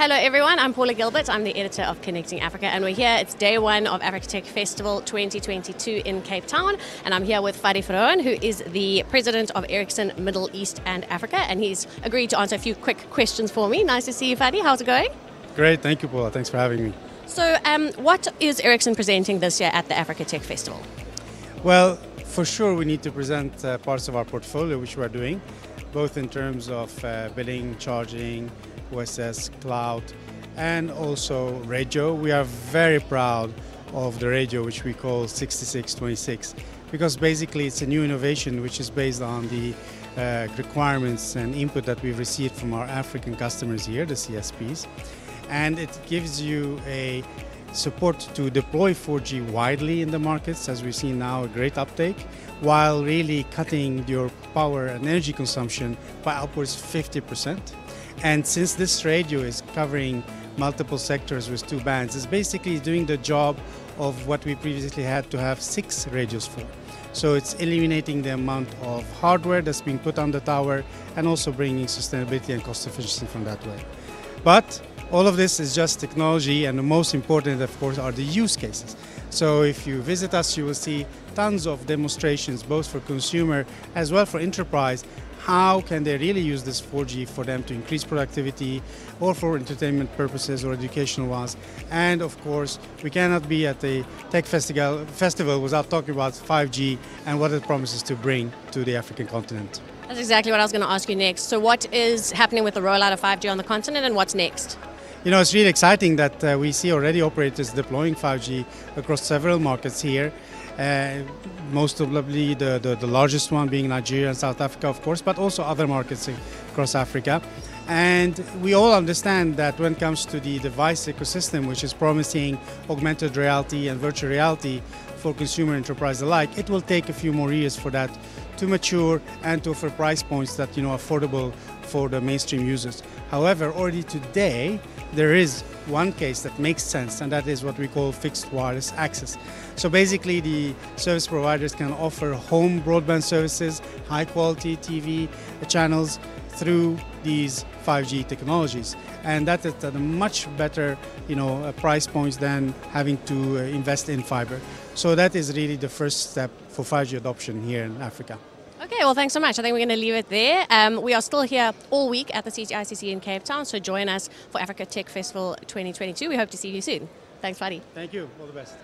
Hello, everyone. I'm Paula Gilbert. I'm the editor of Connecting Africa, and we're here. It's day one of Africa Tech Festival 2022 in Cape Town, and I'm here with Fadi Pharoan, who is the president of Ericsson Middle East and Africa, and he's agreed to answer a few quick questions for me. Nice to see you, Fadi. How's it going? Great. Thank you, Paula. Thanks for having me. So, um, what is Ericsson presenting this year at the Africa Tech Festival? Well, for sure, we need to present uh, parts of our portfolio, which we are doing, both in terms of uh, billing, charging, OSS, cloud, and also radio. We are very proud of the radio, which we call 6626, because basically it's a new innovation which is based on the uh, requirements and input that we've received from our African customers here, the CSPs. And it gives you a support to deploy 4G widely in the markets, as we see now a great uptake, while really cutting your power and energy consumption by upwards 50%. And since this radio is covering multiple sectors with two bands, it's basically doing the job of what we previously had to have six radios for. So it's eliminating the amount of hardware that's being put on the tower and also bringing sustainability and cost efficiency from that way. But all of this is just technology, and the most important, of course, are the use cases. So if you visit us, you will see tons of demonstrations, both for consumer as well for enterprise, how can they really use this 4G for them to increase productivity or for entertainment purposes or educational ones. And of course, we cannot be at the tech festival, festival without talking about 5G and what it promises to bring to the African continent. That's exactly what I was going to ask you next. So, what is happening with the rollout of 5G on the continent and what's next? You know, it's really exciting that uh, we see already operators deploying 5G across several markets here. Uh, most probably the, the, the, largest one being Nigeria and South Africa, of course, but also other markets across Africa. And we all understand that when it comes to the device ecosystem, which is promising augmented reality and virtual reality for consumer enterprise alike, it will take a few more years for that to mature and to offer price points that you know affordable for the mainstream users. However, already today there is one case that makes sense, and that is what we call fixed wireless access. So basically, the service providers can offer home broadband services, high quality TV channels through these 5G technologies, and that is at a much better, you know, uh, price points than having to uh, invest in fiber. So that is really the first step for 5G adoption here in Africa. Okay, well, thanks so much. I think we're going to leave it there. Um, we are still here all week at the CTICC in Cape Town, so join us for Africa Tech Festival 2022. We hope to see you soon. Thanks, Fadi. Thank you. All the best.